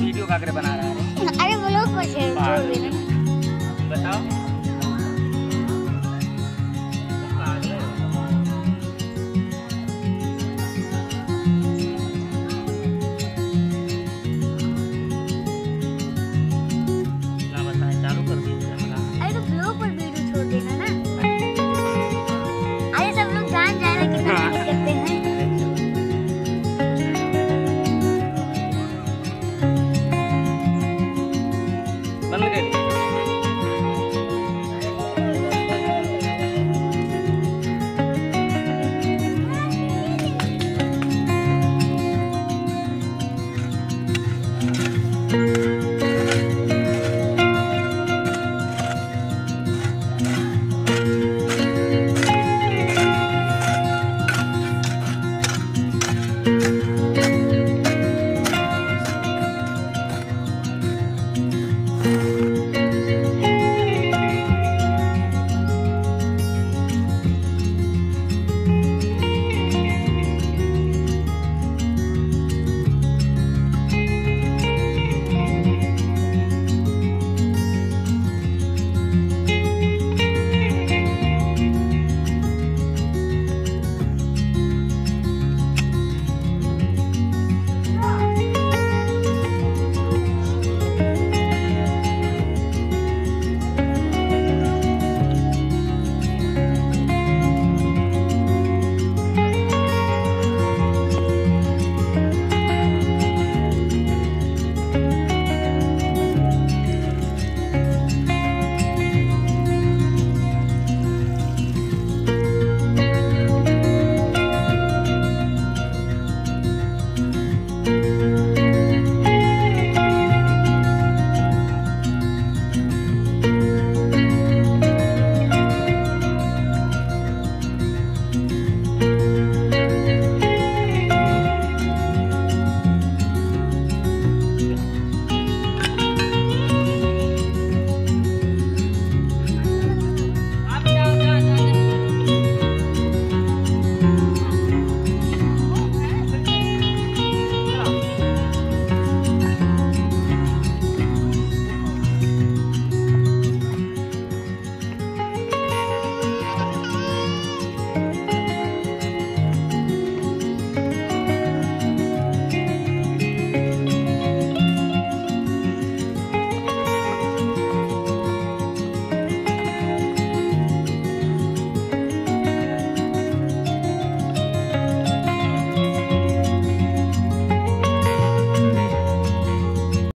Video का बना रहा है।